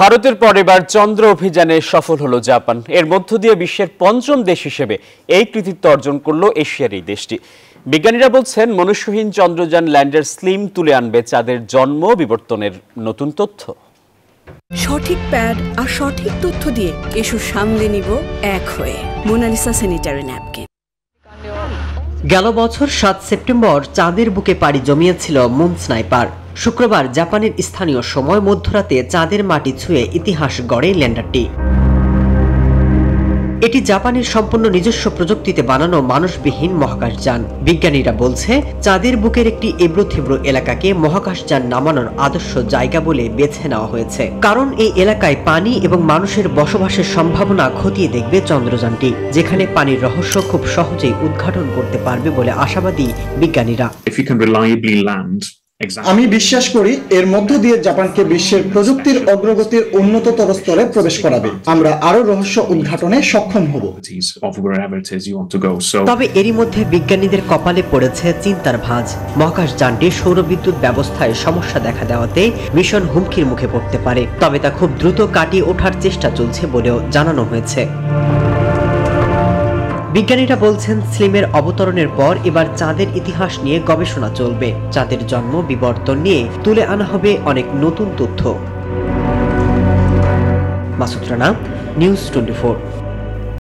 ভারতের পর এবার চন্দ্র অভিযানে সফল হলো জাপান। এর মধ্য দিয়ে বিশ্বের পঞ্চম দেশ হিসেবে এই কৃতিত্ব অর্জন করল এশিয়ার এই দেশটি। বিজ্ঞানীরা বলছেন মনুষ্যহীন চন্দ্রযান ল্যান্ডার স্লিম তুলে আনবে চাঁদের জন্ম বিবর্তনের নতুন তথ্য। সঠিক প্যাড আর সঠিক তথ্য দিয়ে এসব সামলে নিব এক হয়ে মোনালিসা স্যানিটারি ন্যাপকিন। গেল বছর সাত সেপ্টেম্বর চাঁদের বুকে পাড়ি জমিয়েছিল মুন স্নাইপার। শুক্রবার জাপানের স্থানীয় সময় মধ্যরাতে চাঁদের মাটি ছুঁয়ে ইতিহাস গড়ে ল্যান্ডারটি। এটি জাপানের সম্পূর্ণ নিজস্ব প্রযুক্তিতে বানানো মানুষবিহীন মহাকাশযান বিজ্ঞানীরা বলছে, চাঁদের বুকের একটি এবড়ো থেবড়ো এলাকাকে মহাকাশযান নামানোর আদর্শ জায়গা বলে বেছে নেওয়া হয়েছে। কারণ এই এলাকায় পানি এবং মানুষের বসবাসের সম্ভাবনা খতিয়ে দেখবে চন্দ্রযানটি, যেখানে পানির রহস্য খুব সহজেই উদ্ঘাটন করতে পারবে বলে আশাবাদী বিজ্ঞানীরা। আমি বিশ্বাস করি এর মধ্য দিয়ে জাপানকে বিশ্বের প্রযুক্তির অগ্রগতির উন্নততর স্তরে প্রবেশ করাবে। আমরা আরও রহস্য উদ্ঘাটনে সক্ষম হব। তবে এরই মধ্যে বিজ্ঞানীদের কপালে পড়েছে চিন্তার ভাঁজ। মহাকাশযানটি সৌরবিদ্যুৎ ব্যবস্থায় সমস্যা দেখা দেওয়াতে ভীষণ হুমকির মুখে পড়তে পারে। তবে তা খুব দ্রুত কাটিয়ে ওঠার চেষ্টা চলছে বলেও জানানো হয়েছে। বিজ্ঞানীরা বলছেন, স্লিমের অবতরণের পর এবার চাঁদের ইতিহাস নিয়ে গবেষণা চলবে। চাঁদের জন্ম বিবর্তন নিয়ে তুলে আনা হবে অনেক নতুন তথ্য। Masud Rana, news twenty